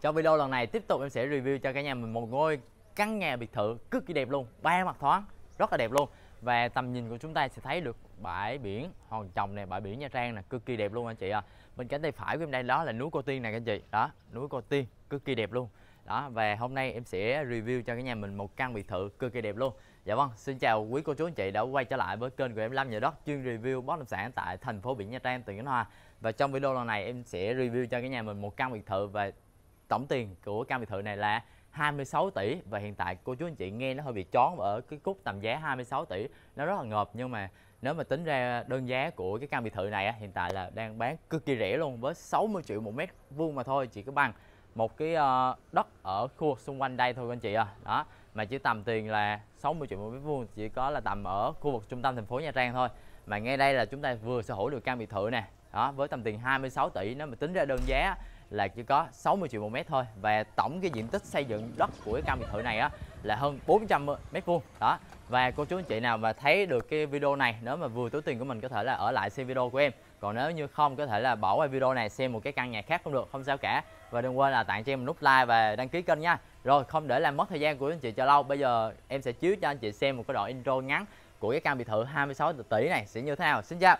Trong video lần này tiếp tục em sẽ review cho cả nhà mình một ngôi căn nhà biệt thự cực kỳ đẹp luôn, ba mặt thoáng, rất là đẹp luôn. Và tầm nhìn của chúng ta sẽ thấy được bãi biển Hòn Chồng này, bãi biển Nha Trang này cực kỳ đẹp luôn anh chị à. Bên cánh tay phải của em đây đó là núi Cô Tiên này anh chị. Đó, núi Cô Tiên cực kỳ đẹp luôn. Đó và hôm nay em sẽ review cho cả nhà mình một căn biệt thự cực kỳ đẹp luôn. Dạ vâng, xin chào quý cô chú anh chị đã quay trở lại với kênh của em Lâm Nhà Đất chuyên review bất động sản tại thành phố biển Nha Trang, tỉnh Khánh Hòa. Và trong video lần này em sẽ review cho cả nhà mình một căn biệt thự và tổng tiền của căn biệt thự này là 26 tỷ. Và hiện tại cô chú anh chị nghe nó hơi bị chón ở cái cúc tầm giá 26 tỷ. Nó rất là ngợp, nhưng mà nếu mà tính ra đơn giá của cái căn biệt thự này hiện tại là đang bán cực kỳ rẻ luôn, với 60 triệu một mét vuông mà thôi, chỉ có bằng một cái ờ, đất ở khu xung quanh đây thôi anh chị à đó, mà chỉ tầm tiền là 60 triệu một mét vuông, chỉ có là tầm ở khu vực trung tâm thành phố Nha Trang thôi. Mà ngay đây là chúng ta vừa sở hữu được căn biệt thự nè. Đó, với tầm tiền 26 tỷ, nếu mà tính ra đơn giá là chỉ có 60 triệu một mét thôi. Và tổng cái diện tích xây dựng đất của cái căn biệt thự này á, là hơn 400 mét vuông. Đó. Và cô chú anh chị nào mà thấy được cái video này, nếu mà vừa túi tiền của mình có thể là ở lại xem video của em. Còn nếu như không, có thể là bỏ qua video này xem một cái căn nhà khác cũng được, không sao cả. Và đừng quên là tặng cho em nút like và đăng ký kênh nha. Rồi, không để làm mất thời gian của anh chị cho lâu, bây giờ em sẽ chiếu cho anh chị xem một cái đoạn intro ngắn của cái căn biệt thự 26 tỷ này. Sẽ như thế nào? Xin chào!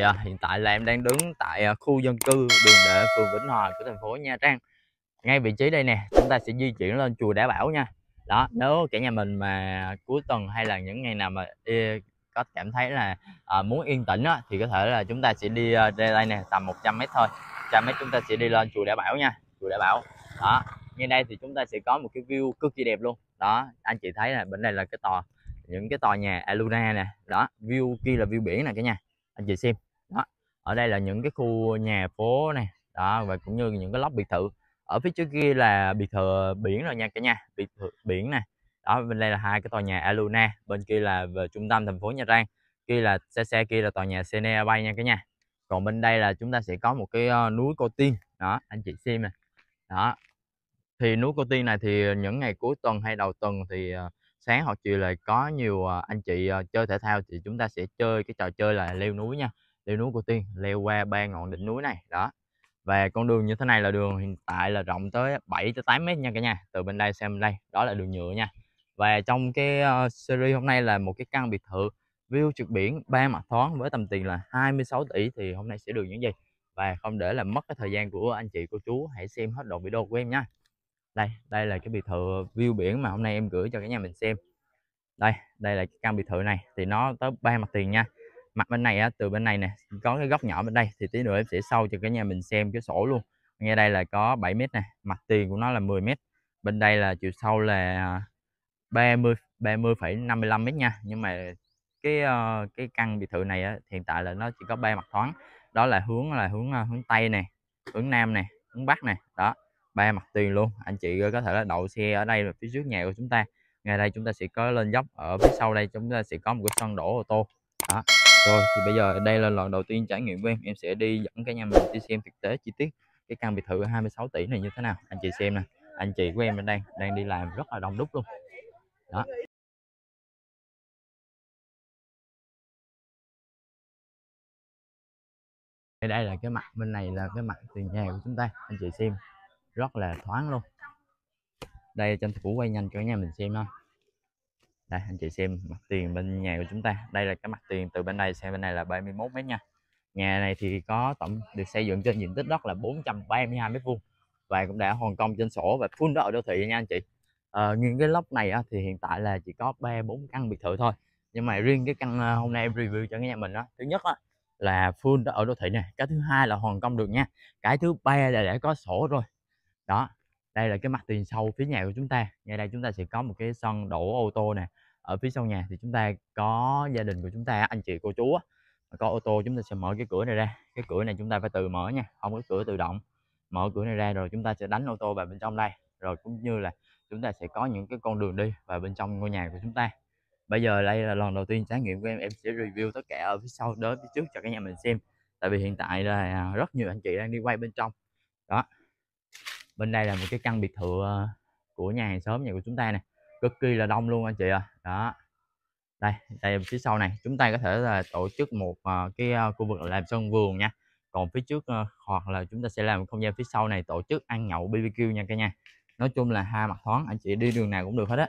À, hiện tại là em đang đứng tại à, khu dân cư đường đệ phường Vĩnh Hòa của thành phố Nha Trang. Ngay vị trí đây nè chúng ta sẽ di chuyển lên chùa Đá Bảo nha. Đó nếu cả nhà mình mà cuối tuần hay là những ngày nào mà đi, có cảm thấy là à, muốn yên tĩnh á, thì có thể là chúng ta sẽ đi à, đây nè tầm 100 mét thôi. 100 mét chúng ta sẽ đi lên chùa Đá Bảo nha chùa Đá Bảo. Đó ngay đây thì chúng ta sẽ có một cái view cực kỳ đẹp luôn. Đó anh chị thấy là bên đây là cái tòa những cái tòa nhà Aluna nè. Đó view kia là view biển nè cả nhà. Anh chị xem ở đây là những cái khu nhà phố này đó và cũng như những cái lóc biệt thự. Ở phía trước kia là biệt thự biển rồi nha cả nhà biệt thự biển này đó bên đây là hai cái tòa nhà Aluna bên kia là về trung tâm thành phố Nha Trang kia là xe xe kia là tòa nhà Senea bay nha cả nhà. Còn bên đây là chúng ta sẽ có một cái uh, núi Cô Tiên đó anh chị xem nè. Đó. Thì núi Cô Tiên này thì những ngày cuối tuần hay đầu tuần thì uh, sáng hoặc chiều là có nhiều ờ, anh chị chơi thể thao thì chúng ta sẽ chơi cái trò chơi là leo núi nha leo núi của tiên leo qua ba ngọn đỉnh núi này đó. Và con đường như thế này là đường hiện tại là rộng tới 7 tới 8 mét nha cả nhà từ bên đây xem đây đó là đường nhựa nha. Và trong cái uh, series hôm nay là một cái căn biệt thự view trực biển ba mặt thoáng với tầm tiền là 26 tỷ thì hôm nay sẽ được những gì? Và không để làm mất cái thời gian của anh chị cô chú hãy xem hết đoạn video của em nha. Đây đây là cái biệt thự view biển mà hôm nay em gửi cho cả nhà mình xem. Đây đây là cái căn biệt thự này thì nó tới ba mặt tiền nha mặt bên này á, từ bên này nè có cái góc nhỏ bên đây thì tí nữa em sẽ sâu cho cả nhà mình xem cái sổ luôn. Ngay đây là có 7 mét này mặt tiền của nó là 10 mét. Bên đây là chiều sâu là à, 30 30,55 mét nha. Nhưng mà cái ờ, cái căn biệt thự này á, hiện tại là nó chỉ có ba mặt thoáng. Đó là hướng là hướng à, hướng tây này hướng nam này hướng bắc này đó ba mặt tiền luôn. Anh chị có thể là đậu xe ở đây phía trước nhà của chúng ta. Ngay đây chúng ta sẽ có lên dốc ở phía sau đây chúng ta sẽ có một cái sân đổ ô tô đó rồi, thì bây giờ đây là lần đầu tiên trải nghiệm của em. Em sẽ đi dẫn cả nhà mình đi xem thực tế chi tiết cái căn biệt thự 26 tỷ này như thế nào. Anh chị xem nè, anh chị của em đang đây đang đi làm rất là đông đúc luôn. Đó. Đây là cái mặt, bên này là cái mặt tiền nhà của chúng ta. Anh chị xem, rất là thoáng luôn. Đây, tranh thủ quay nhanh cho nhà mình xem ha đây anh chị xem mặt tiền bên nhà của chúng ta. Đây là cái mặt tiền từ bên đây sang bên này là 31 mét nha. Nhà này thì có tổng được xây dựng trên diện tích đất là 432 mét vuông và cũng đã hoàn công trên sổ và full đất ở đô thị nha anh chị. Ờ, à, nhưng cái lốc này á, thì hiện tại là chỉ có ba bốn căn biệt thự thôi. Nhưng mà riêng cái căn ờ, hôm nay em review cho nhà mình đó thứ nhất á, là full đất ở đô thị này cái thứ hai là hoàn công được nha. Cái thứ ba là đã có sổ rồi. Đó đây là cái mặt tiền sâu phía nhà của chúng ta. Ngay đây chúng ta sẽ có một cái sân đổ ô tô nè ở phía sau nhà thì chúng ta có gia đình của chúng ta anh chị cô chú á, có ô tô chúng ta sẽ mở cái cửa này ra. Cái cửa này chúng ta phải tự mở nha không có cửa tự động. Mở cửa này ra rồi chúng ta sẽ đánh ô tô vào bên trong đây rồi cũng như là chúng ta sẽ có những cái con đường đi vào bên trong ngôi nhà của chúng ta. Bây giờ đây là lần đầu tiên trải nghiệm của em em sẽ review tất cả ở phía sau đến phía trước cho cả nhà mình xem. Tại vì hiện tại là à, rất nhiều anh chị đang đi quay bên trong. Đó. Bên đây là một cái căn biệt thự ờ, của nhà hàng xóm nhà của chúng ta nè cực kỳ là đông luôn anh chị à đó. Đây đây phía sau này chúng ta có thể là tổ chức một uh, cái uh, khu vực làm sân vườn nha. Còn phía trước uh, hoặc là chúng ta sẽ làm không gian phía sau này tổ chức ăn nhậu BBQ nha cả nhà. Nói chung là hai mặt thoáng anh chị đi đường nào cũng được hết á.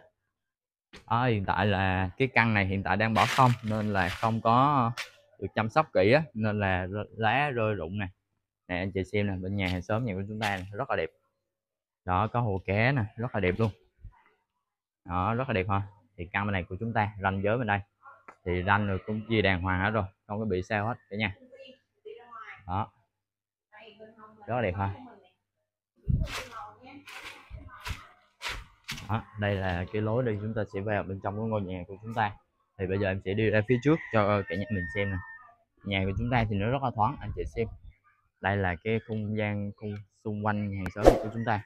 À, hiện tại là cái căn này hiện tại đang bỏ không nên là không có được chăm sóc kỹ á nên là lá rơi rụng nè. Này anh chị xem nè bên nhà hàng xóm nhà của chúng ta này, rất là đẹp. Đó có hồ cá nè rất là đẹp luôn đó rất là đẹp ha. Thì căn bên này của chúng ta ranh giới bên đây. Thì ranh rồi cũng chia đàng hoàng hết rồi không có bị sao hết cả nha. Đó. Rất là đẹp ha. Đó, đây là cái lối đi chúng ta sẽ vào bên trong của ngôi nhà của chúng ta. Thì bây giờ em sẽ đi ra phía trước cho cả nhà mình xem nè. Nhà của chúng ta thì nó rất là thoáng anh chị xem. Đây là cái không gian khung xung quanh hàng xóm của chúng ta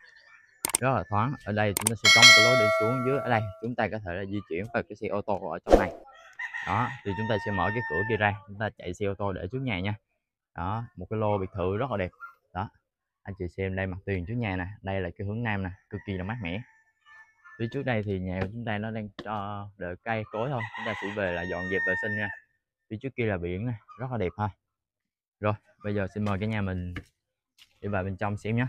rất là thoáng. Ở đây chúng ta sẽ có một cái lối đi xuống dưới. Ở đây, chúng ta có thể là di chuyển vào cái xe ô tô ở trong này. Đó, thì chúng ta sẽ mở cái cửa kia ra. Chúng ta chạy xe ô tô để trước nhà nha. Đó, một cái lô biệt thự rất là đẹp. Đó, anh chị xem đây, mặt tiền trước nhà nè. Đây là cái hướng nam nè, cực kỳ là mát mẻ. Phía trước đây thì nhà của chúng ta nó đang cho đợi cây cối thôi. Chúng ta sẽ về là dọn dẹp vệ sinh nha. Phía trước kia là biển này rất là đẹp ha. Rồi, bây giờ xin mời cái nhà mình đi vào bên trong xem nhé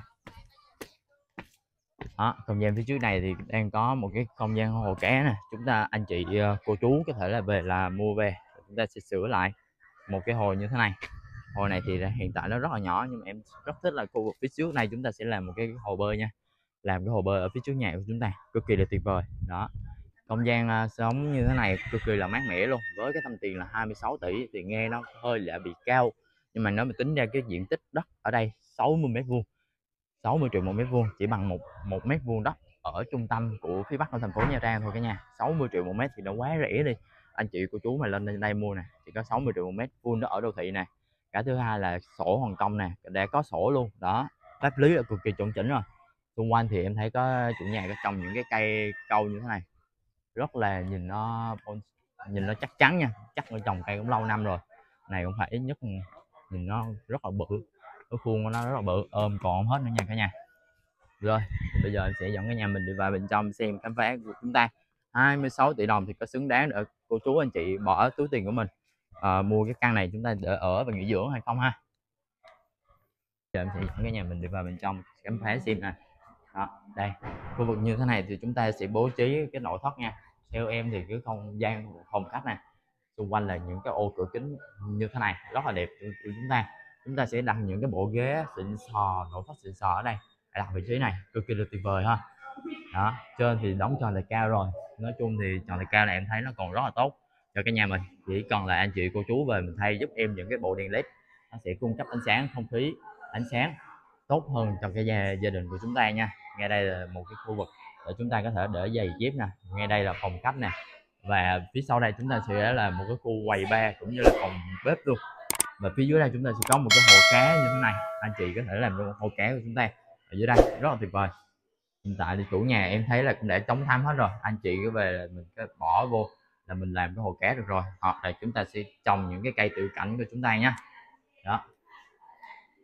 đó, không gian phía trước này thì đang có một cái không gian hồ cá nè. Chúng ta anh chị ờ, cô chú có thể là về là mua về chúng ta sẽ sửa lại một cái hồ như thế này. Hồ này thì hiện tại nó rất là nhỏ nhưng mà em rất thích là khu vực phía trước này chúng ta sẽ làm một cái hồ bơi nha. Làm cái hồ bơi ở phía trước nhà của chúng ta cực kỳ là tuyệt vời. Đó không gian uh, sống như thế này cực kỳ là mát mẻ luôn. Với cái tầm tiền là 26 tỷ thì nghe nó hơi là bị cao nhưng mà nếu mà tính ra cái diện tích đất ở đây 60 mét vuông 60 triệu một mét vuông, chỉ bằng một một mét vuông đất ở trung tâm của phía bắc của thành phố Nha Trang thôi cả nhà. 60 triệu một mét thì nó quá rẻ đi. Anh chị cô chú mà lên đây mua nè, chỉ có 60 triệu một mét vuông đó ở đô thị này cả thứ hai là sổ hoàn công nè, đã có sổ luôn, đó. Pháp lý là cực kỳ chuẩn chỉnh rồi. Xung quanh thì em thấy có chủ nhà có trồng những cái cây câu như thế này. Rất là nhìn nó nhìn nó chắc chắn nha, chắc nó trồng cây cũng lâu năm rồi. Này cũng phải ít nhất nhìn nó rất là bự cái khuôn của nó rất là bự. Ôm còn hết nữa nha cả nhà. Rồi bây giờ em sẽ dẫn cái nhà mình đi vào bên trong xem khám phá của chúng ta. 26 tỷ đồng thì có xứng đáng để cô chú anh chị bỏ túi tiền của mình à, mua cái căn này chúng ta để ở và nghỉ dưỡng hay không ha? Giờ em sẽ dẫn cái nhà mình đi vào bên trong khám phá xem nè đó, đây. Khu vực như thế này thì chúng ta sẽ bố trí cái nội thất nha. Theo em thì cái không gian phòng khách này xung quanh là những cái ô cửa kính như thế này rất là đẹp của chúng ta chúng ta sẽ đặt những cái bộ ghế xịn sò nội thất xịn sò ở đây. Đặt vị trí này cực kỳ là tuyệt vời ha. Đó trên thì đóng tròn là cao rồi. Nói chung thì tròn là cao này em thấy nó còn rất là tốt cho cái nhà mình. Chỉ cần là anh chị cô chú về mình thay giúp em những cái bộ đèn led nó sẽ cung cấp ánh sáng không khí ánh sáng tốt hơn cho cái gia, gia đình của chúng ta nha. Ngay đây là một cái khu vực để chúng ta có thể để giày dép nè. Ngay đây là phòng khách nè. Và phía sau đây chúng ta sẽ là một cái khu quầy bar cũng như là phòng bếp luôn và phía dưới đây chúng ta sẽ có một cái hồ cá như thế này. Anh chị có thể làm được hồ cá của chúng ta ở dưới đây. Rất là tuyệt vời. Hiện tại thì chủ nhà em thấy là cũng đã chống thăm hết rồi. Anh chị cứ về là mình cứ bỏ vô là mình làm cái hồ cá được rồi. Hoặc là chúng ta sẽ trồng những cái cây tự cảnh của chúng ta nhé đó.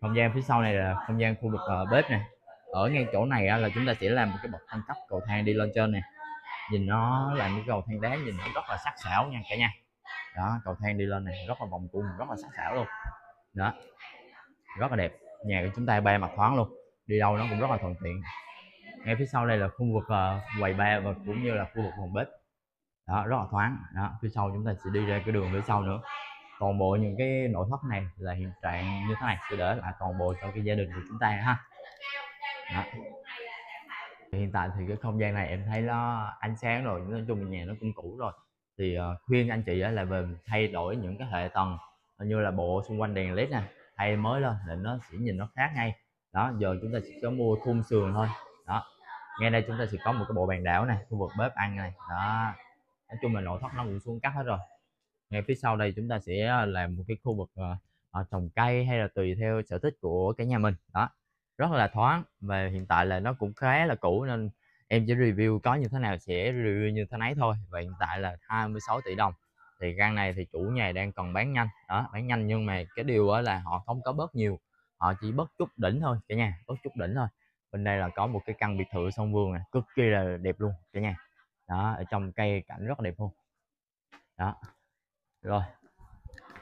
Không gian phía sau này là không gian khu vực uh, bếp này ở ngay chỗ này là chúng ta sẽ làm một cái bậc thang cấp cầu thang đi lên trên này nhìn nó là những cầu thang đá nhìn nó rất là sắc sảo nha cả nhà đó cầu thang đi lên này rất là vòng cung rất là sắc sảo luôn. Đó rất là đẹp. Nhà của chúng ta ba mặt thoáng luôn đi đâu nó cũng rất là thuận tiện. Ngay phía sau đây là khu vực uh, quầy bar và cũng như là khu vực phòng bếp. Đó rất là thoáng. Đó phía sau chúng ta sẽ đi ra cái đường phía sau nữa. Toàn bộ những cái nội thất này là hiện trạng như thế này sẽ để lại toàn bộ cho cái gia đình của chúng ta ha. Đó. hiện tại thì cái không gian này em thấy nó ánh sáng rồi nói chung nhà nó cũng cũ rồi thì ờ, khuyên anh chị là về thay đổi những cái hệ tầng ờ, như là bộ xung quanh đèn led nè thay mới lên để nó sẽ nhìn nó khác ngay. Đó giờ chúng ta chỉ có mua khung sườn thôi. Đó ngay đây chúng ta sẽ có một cái bộ bàn đảo này khu vực bếp ăn này. Đó nói chung là nội thất nó cũng xuống cấp hết rồi. Ngay phía sau đây chúng ta sẽ ờ, làm một cái khu vực uh, trồng cây hay là tùy theo sở thích của cái nhà mình. Đó rất là thoáng và hiện tại là nó cũng khá là cũ nên em chỉ review có như thế nào sẽ review như thế nấy thôi, và hiện tại là 26 tỷ đồng. Thì căn này thì chủ nhà đang còn bán nhanh, đó, bán nhanh nhưng mà cái điều đó là họ không có bớt nhiều, họ chỉ bớt chút đỉnh thôi cả nhà, bớt chút đỉnh thôi. Bên đây là có một cái căn biệt thự sông vườn này cực kỳ là đẹp luôn cả nhà. Đó, ở trong cây cảnh rất là đẹp luôn. Đó, rồi,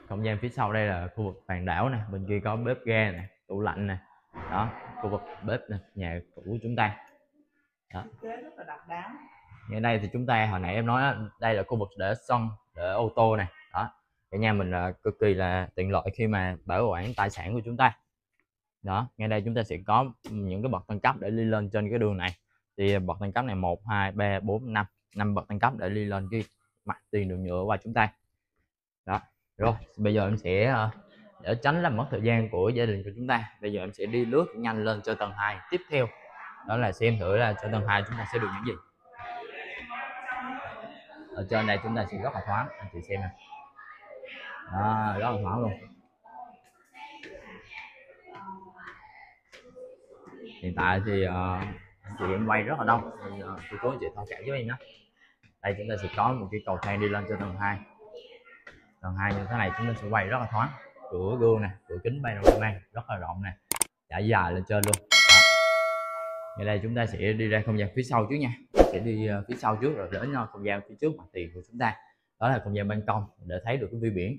không gian phía sau đây là khu vực bàn đảo này bên kia có bếp ga này tủ lạnh này đó, khu vực bếp này nhà cũ của chúng ta đó. Rất là độc đáo. Ở đây thì chúng ta hồi nãy em nói đây là khu vực để sân để ô tô này. Đó. Cả nhà mình là cực kỳ là tiện lợi khi mà bảo quản tài sản của chúng ta. Đó ngay đây chúng ta sẽ có những cái bậc tăng cấp để đi lên trên cái đường này. Thì bậc tăng cấp này một hai ba bốn năm năm bậc tăng cấp để đi lên cái mặt tiền đường nhựa qua chúng ta. Đó. Rồi bây giờ em sẽ ờ, để tránh làm mất thời gian của gia đình của chúng ta. Bây giờ em sẽ đi lướt nhanh lên cho tầng 2 tiếp theo đó là xem thử là cho tầng 2 chúng ta sẽ được những gì. Ở trên đây chúng ta sẽ rất là thoáng anh chị xem nè. Đó, rất là thoáng luôn. Hiện tại thì uh, anh chị em quay rất là đông nên uh, tôi cố anh chị thông cảm với em nhé. Đây chúng ta sẽ có một cái cầu thang đi lên cho tầng 2 tầng 2 như thế này chúng ta sẽ quay rất là thoáng. Cửa gương nè cửa kính bay đầu mang rất là rộng nè. Trải dài lên trên luôn. Vậy đây chúng ta sẽ đi ra không gian phía sau trước nha. Sẽ đi uh, phía sau trước rồi đến uh, không gian phía trước mặt tiền của chúng ta. Đó là không gian ban công để thấy được cái view biển.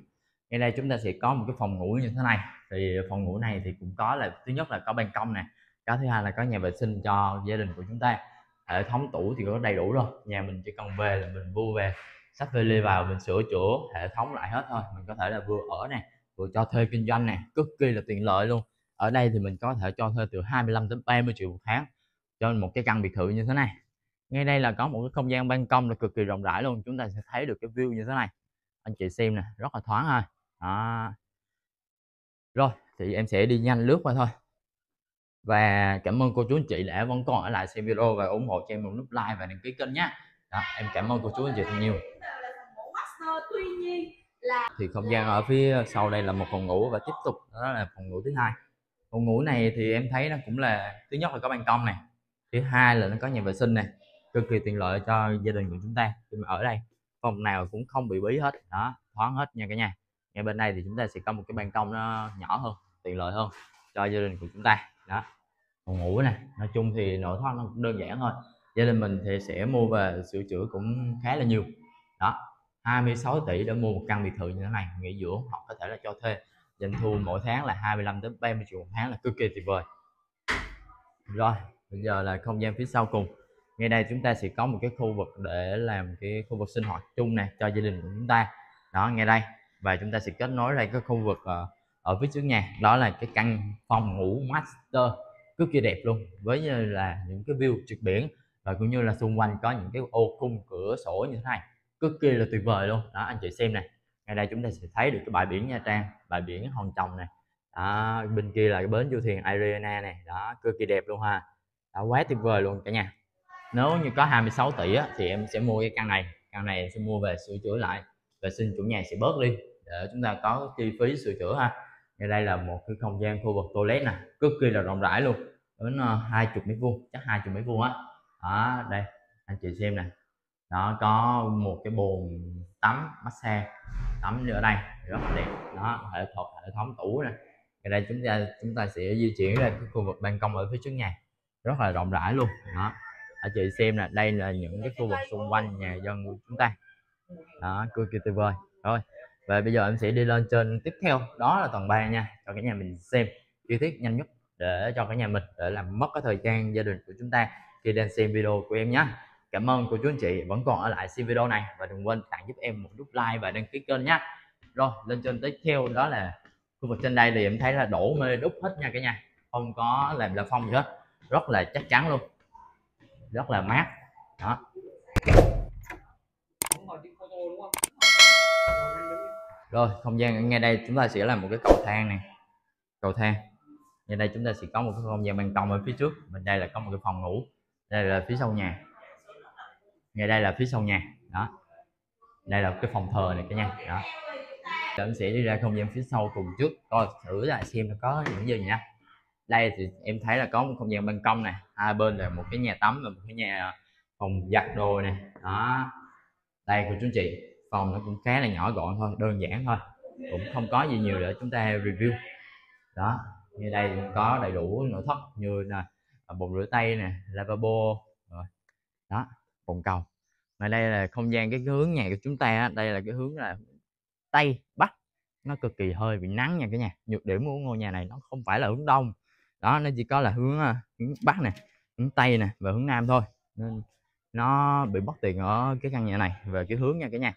Ngay đây chúng ta sẽ có một cái phòng ngủ như thế này. Thì phòng ngủ này thì cũng có là thứ nhất là có ban công nè cái thứ hai là có nhà vệ sinh cho gia đình của chúng ta. Hệ thống tủ thì có đầy đủ rồi nhà mình chỉ cần về là mình mua về sắp vali vào mình sửa chữa hệ thống lại hết thôi. Mình có thể là vừa ở nè vừa cho thuê kinh doanh nè cực kỳ là tiện lợi luôn. Ở đây thì mình có thể cho thuê từ 25 đến 30 triệu một tháng cho một cái căn biệt thự như thế này. Ngay đây là có một cái không gian ban công là cực kỳ rộng rãi luôn, chúng ta sẽ thấy được cái view như thế này. Anh chị xem nè, rất là thoáng thôi. đó. rồi, thì em sẽ đi nhanh lướt qua thôi. Và cảm ơn cô chú anh chị đã vẫn còn ở lại xem video và ủng hộ cho em một nút like và đăng ký kênh nhé. Em cảm ơn cô chú anh chị thật nhiều. Thì không gian ở phía sau đây là một phòng ngủ và tiếp tục, đó là phòng ngủ thứ hai. Phòng ngủ này thì em thấy nó cũng là, thứ nhất là có ban công này thứ hai là nó có nhà vệ sinh này, cực kỳ tiện lợi cho gia đình của chúng ta khi mà ở đây. Phòng nào cũng không bị bí hết, đó, thoáng hết nha cả nhà. Ngay bên đây thì chúng ta sẽ có một cái ban công nó nhỏ hơn, tiện lợi hơn cho gia đình của chúng ta, đó. Phòng ngủ này nói chung thì nội thất nó cũng đơn giản thôi. Gia đình mình thì sẽ mua về sửa chữa cũng khá là nhiều, đó. 26 tỷ để mua một căn biệt thự như thế này, nghỉ dưỡng hoặc có thể là cho thuê. Doanh thu mỗi tháng là 25 đến 30 triệu một tháng là cực kỳ tuyệt vời. Rồi bây giờ là không gian phía sau cùng. Ngay đây chúng ta sẽ có một cái khu vực để làm cái khu vực sinh hoạt chung này cho gia đình của chúng ta. Đó ngay đây. Và chúng ta sẽ kết nối ra cái khu vực ở, ở phía trước nhà. Đó là cái căn phòng ngủ master. Cực kỳ đẹp luôn với như là những cái view trực biển và cũng như là xung quanh có những cái ô khung cửa sổ như thế này. Cực kỳ là tuyệt vời luôn. Đó anh chị xem này ngay đây chúng ta sẽ thấy được cái bãi biển Nha Trang bãi biển Hòn Trồng này đó, bên kia là cái bến du thuyền Arena này đó cực kỳ đẹp luôn ha đã quá tuyệt vời luôn cả nhà. Nếu như có 26 tỷ á, thì em sẽ mua cái căn này. Căn này em sẽ mua về sửa chữa lại. Vệ sinh chủ nhà sẽ bớt đi để chúng ta có chi phí sửa chữa ha. Như đây là một cái không gian khu vực toilet nè cực kỳ là rộng rãi luôn. Đến ờ, hai chục mét vuông chắc hai chục mét vuông á. Đó đây anh chị xem nè. Đó có một cái bồn tắm massage tắm ở đây rất là đẹp. Đó hệ thống hệ thống tủ nè. Ở đây chúng ta chúng ta sẽ di chuyển ra cái khu vực ban công ở phía trước nhà rất là rộng rãi luôn. Đó. Ở chị xem nè, đây là những cái khu vực xung quanh nhà dân của chúng ta. Đó cực kỳ tuyệt vời. Rồi, và bây giờ em sẽ đi lên trên tiếp theo, đó là tầng 3 nha, cho cả nhà mình xem chi tiết nhanh nhất để cho cả nhà mình để làm mất cái thời gian gia đình của chúng ta khi đang xem video của em nhé cảm ơn cô chú anh chị vẫn còn ở lại xem video này và đừng quên tặng giúp em một nút like và đăng ký kênh nhé rồi, lên trên tiếp theo, đó là khu vực trên đây thì em thấy là đổ mê đúc hết nha cả nhà. Không có làm là phong gì hết rất là chắc chắn luôn. Rất là mát. Đó. Rồi, không gian, ngay đây chúng ta sẽ làm một cái cầu thang này. Cầu thang. Ngay đây chúng ta sẽ có một cái không gian ban công ở phía trước. Bên đây là có một cái phòng ngủ. Đây là phía sau nhà. Ngay đây là phía sau nhà. Đó. Đây là cái phòng thờ này cả nhà. Đó. Chúng sẽ đi ra không gian phía sau cùng trước. Coi thử là xem nó có những gì nha đây thì em thấy là có một không gian ban công này. Hai bên là một cái nhà tắm và một cái nhà phòng giặt đồ này đó. Đây của chú chị. Phòng nó cũng khá là nhỏ gọn thôi, đơn giản thôi. Cũng không có gì nhiều để chúng ta review. Đó. Như đây cũng có đầy đủ nội thất như là bồn rửa tay nè, lavabo, rồi. Đó, bồn cầu. Mà đây là không gian, cái hướng nhà của chúng ta đây là cái hướng là tây bắc. Nó cực kỳ hơi bị nắng nha cả nhà. Nhược điểm của ngôi nhà này nó không phải là hướng đông đó, nó chỉ có là hướng à, hướng bắc nè, hướng tây nè và hướng nam thôi. Nên nó bị bất tiện ở cái căn nhà này về cái hướng nha cả nhà.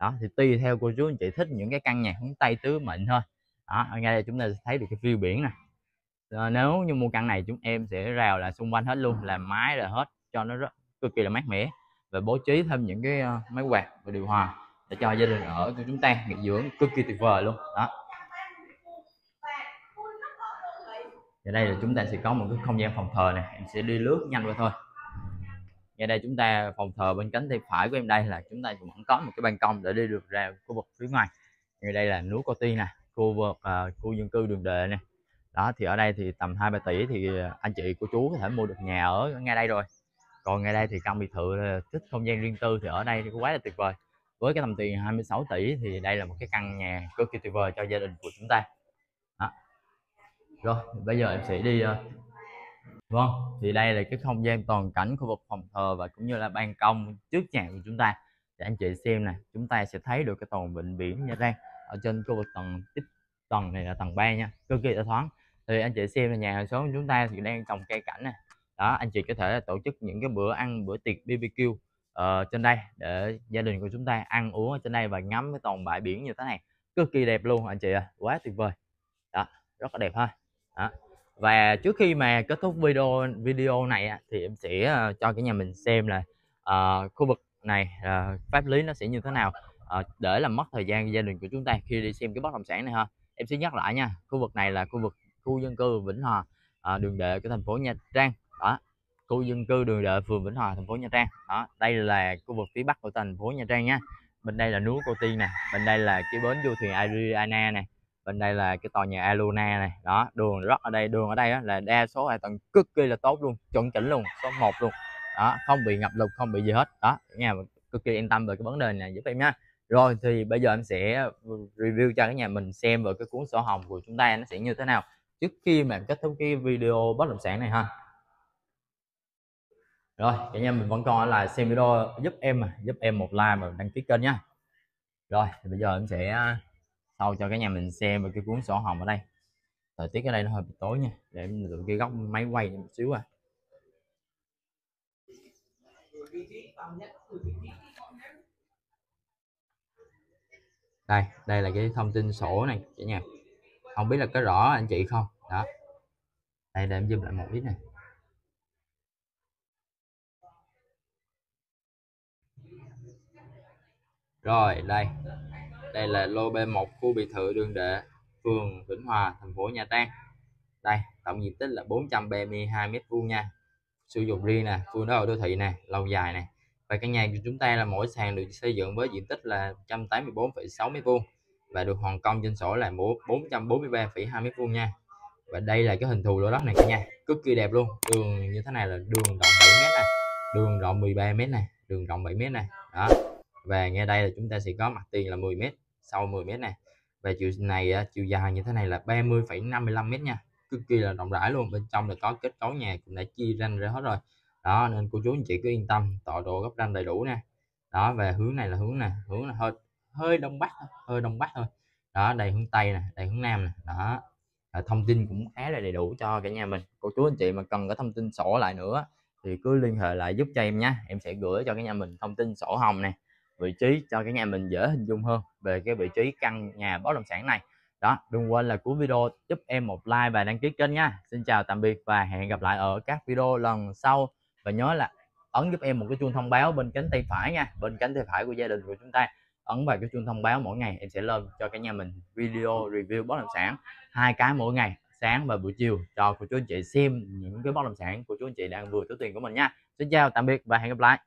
Đó, thì tùy theo cô chú anh chị thích những cái căn nhà hướng tây tứ mệnh thôi. Đó, ở ngay đây chúng ta sẽ thấy được cái view biển nè. Rồi nếu như mua căn này chúng em sẽ rào là xung quanh hết luôn, làm mái là hết, cho nó rất cực kỳ là mát mẻ. Và bố trí thêm những cái ờ, máy quạt và điều hòa để cho gia đình ở của chúng ta nghỉ dưỡng cực kỳ tuyệt vời luôn. Đó. Ở đây là chúng ta sẽ có một cái không gian phòng thờ này em sẽ đi lướt nhanh qua thôi. Ngay đây chúng ta phòng thờ bên cánh tay phải của em đây là chúng ta vẫn có một cái ban công để đi được ra khu vực phía ngoài. Ngay đây là núi Cô Ti nè khu vực uh, khu dân cư đường đề nè. Đó thì ở đây thì tầm hai ba tỷ thì anh chị cô chú có thể mua được nhà ở ngay đây rồi. Còn ngay đây thì căn biệt thự à, thích không gian riêng tư thì ở đây thì quá là tuyệt vời. Với cái tầm tiền 26 tỷ thì đây là một cái căn nhà cực kỳ tuyệt vời cho gia đình của chúng ta rồi bây giờ em sẽ đi uh, vâng thì đây là cái không gian toàn cảnh khu vực phòng thờ và cũng như là ban công trước nhà của chúng ta. Để anh chị xem nè chúng ta sẽ thấy được cái toàn bệnh biển nha trang ở trên khu vực tầng tiếp tầng này là tầng 3 nha cực kỳ là thoáng. Thì anh chị xem là nhà số của chúng ta thì đang trồng cây cảnh nè. Đó anh chị có thể tổ chức những cái bữa ăn bữa tiệc BBQ uh, ờ, trên đây để gia đình của chúng ta ăn uống ở trên đây và ngắm cái toàn bãi biển như thế này. Cực kỳ đẹp luôn anh chị à quá tuyệt vời. Đó rất là đẹp ha đó. Và trước khi mà kết thúc video video này thì em sẽ ờ, cho cả nhà mình xem là uh, khu vực này uh, pháp lý nó sẽ như thế nào. Uh, để làm mất thời gian gia đình của chúng ta khi đi xem cái bất động sản này ha. Em sẽ nhắc lại nha khu vực này là khu vực khu dân cư Vĩnh Hòa uh, đường đệ của thành phố Nha Trang. Đó khu dân cư đường đệ phường Vĩnh Hòa thành phố Nha Trang. Đó đây là khu vực phía bắc của thành phố Nha Trang nha bên đây là núi Cô Tiên nè bên đây là cái bến du thuyền Ariana nè bên đây là cái tòa nhà Aluna này. Đó, đường rất ở đây, đường ở đây là đa số hạ tầng cực kỳ là tốt luôn, chuẩn chỉnh luôn, số 1 luôn. Đó, không bị ngập lụt, không bị gì hết. Đó nha cực kỳ yên tâm về cái vấn đề này giúp em nha rồi thì bây giờ em sẽ ừ, review cho cả nhà mình xem về cái cuốn sổ hồng của chúng ta nó sẽ như thế nào trước khi mà kết thúc cái video bất động sản này ha. Rồi, cả nhà mình vẫn còn là xem video giúp em giúp em một like và đăng ký kênh nha rồi, thì bây giờ em sẽ sau cho cái nhà mình xem về cái cuốn sổ hồng ở đây. Thời tiết ở đây nó hơi tối nha, để mình lựa cái góc máy quay một xíu à. Đây đây là cái thông tin sổ này cả nhà. Không biết là có rõ anh chị không? Đó. Đây, để em zoom lại một ít này rồi, đây đây là lô B1 khu biệt thự đường đệ phường Vĩnh Hòa thành phố Nha Trang. Đây tổng diện tích là 432 mét vuông nha. Sử dụng riêng nè full đất ở đô thị nè lâu dài nè. Và căn nhà của chúng ta là mỗi sàn được xây dựng với diện tích là 184,6 mét vuông và được hoàn công trên sổ là 443,2 mét vuông nha. Và đây là cái hình thù lô đất này cả nhà cực kỳ đẹp luôn. Đường như thế này là đường rộng 7 mét này đường rộng 13 mét này đường rộng 7 mét này đó và ngay đây là chúng ta sẽ có mặt tiền là 10m sau 10m này và chiều này chiều dài như thế này là 30,55m nha. Cực kỳ là rộng rãi luôn bên trong là có kết cấu nhà cũng đã chia ranh ra hết rồi. Đó nên cô chú anh chị cứ yên tâm tọa độ góc ranh đầy đủ nè. Đó về hướng này là hướng nè hướng là hơi hơi đông bắc hơi đông bắc thôi. Đó đây hướng tây nè đây hướng nam nè. Đó. À, thông tin cũng khá là đầy đủ cho cả nhà mình. Cô chú anh chị mà cần có thông tin sổ lại nữa thì cứ liên hệ lại giúp cho em nhé em sẽ gửi cho cả nhà mình thông tin sổ hồng này vị trí cho cả nhà mình dễ hình dung hơn về cái vị trí căn nhà bất động sản này. Đó, đừng quên là cuối video giúp em một like và đăng ký kênh nha. Xin chào, tạm biệt và hẹn gặp lại ở các video lần sau. Và nhớ là ấn giúp em một cái chuông thông báo bên cánh tay phải nha, bên cánh tay phải của gia đình của chúng ta. Ấn vào cái chuông thông báo mỗi ngày em sẽ lên cho cả nhà mình video review bất động sản hai cái mỗi ngày, sáng và buổi chiều cho cô chú anh chị xem những cái bất động sản của chú anh chị đang vừa túi tiền của mình nha. Xin chào, tạm biệt và hẹn gặp lại.